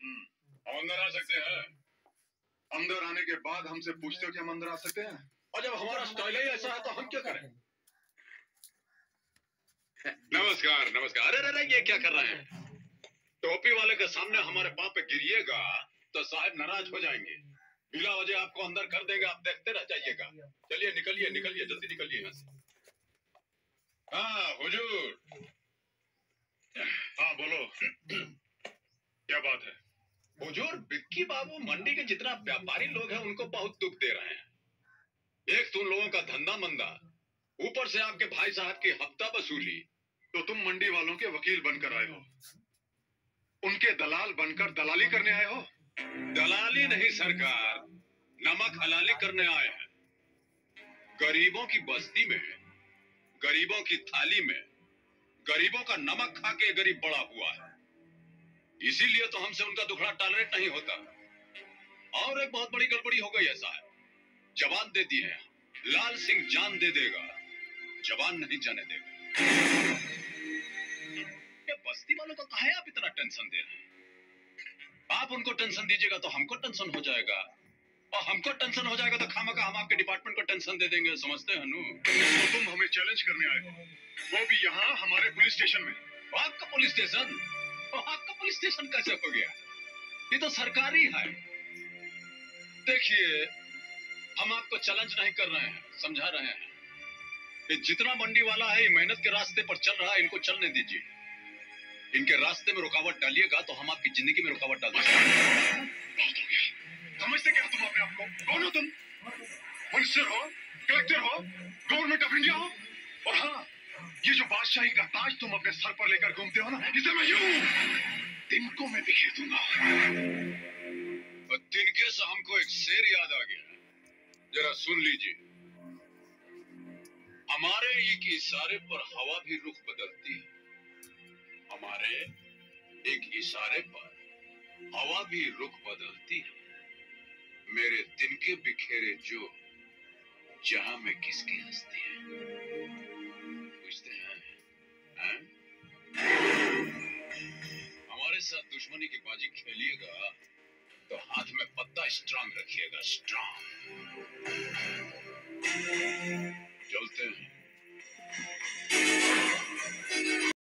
अंदर आ सकते हैं। अंदर आने के बाद हमसे पूछते हो कि हम अंदर आ सकते हैं? और जब हमारा स्टाइल ही ऐसा है तो हम क्या करें? नमस्कार नमस्कार। अरे अरे ये क्या कर रहे हैं? टोपी वाले के सामने हमारे पाँव गिरिएगा तो साहब नाराज़ हो जाएँगे। बिला वजह आपको अंदर कर देंगे, आप देखते रह जाइएगा। चलिए, निकलिए निकलिए, जल्दी निकलिए यहाँ से। हाँ हुजूर। हाँ बोलो। बात है। हुजूर, बिक्की बाबू, मंडी के जितना व्यापारी लोग हैं, उनको बहुत दुख दे रहे हैं। एक तो उन लोगों का धंधा मंदा। ऊपर से आपके भाई साहब की हफ़्ता वसूली तो तुम मंडी वालों के वकील बनकर आए हो। उनके दलाल बनकर दलाली करने आए हो। दलाली नहीं, सरकार, नमक हलाली करने आए हैं। गरीबों की बस्ती में, गरीबों की थाली में, गरीबों का नमक खा के गरीब बड़ा हुआ है। इसीलिए तो हमसे उनका दुखड़ा टॉलरेट नहीं होता। और एक बहुत बड़ी गड़बड़ी हो गई ऐसा है। जवान दे दिए हैं। लाल सिंह जान दे देगा। जवान नहीं जाने देगा। ये बस्ती वालों को कहा है आप इतना टेंशन दे रहे हैं? आप उनको टेंशन दीजिएगा तो हमको टेंशन हो जाएगा। और हमको टेंशन हो जाएगा तो खामा का हम आपके डिपार्टमेंट को टेंशन दे देंगे समझते हैं नु? तो तुम हमें चैलेंज करने आए हो। वो भी यहाँ हमारे पुलिस स्टेशन में। आपका पुलिस स्टेशन और आपका पुलिस स्टेशन कैसे हो गया? ये तो सरकारी है। देखिए, हम आपको चैलेंज नहीं कर रहे हैं, समझा रहे हैं। ये जितना मंडी वाला है, ये मेहनत के रास्ते पर चल रहा है, इनको चलने दीजिए। इनके रास्ते में रुकावट डालिएगा तो हम आपकी ज़िंदगी में रुकावट डाल देंगे। समझते क्या तुम अपने आप को? कौन हो तुम? मिनिस्टर हो कलेक्टर हो गवर्नमेंट ऑफ़ इंडिया हो? और हाँ ये जो बादशाही का ताज तुम अपने सर पर लेकर घूमते हो ना, इसे मैं यूँ तिनको मैं बिखेर दूँगा। तिनके से हमको एक शेर याद आ गया। जरा सुन लीजिए। हमारे एक इशारे पर हवा भी रुख बदलती है। हमारे एक इशारे पर हवा भी रुख बदलती है। मेरे तिनके बिखेरे जो जहाँ में किसकी हस्ती है। पूछते हैं? हमारे साथ दुश्मनी की बाजी खेलिएगा तो हाथ में पत्ता स्ट्रांग रखिएगा स्ट्रांग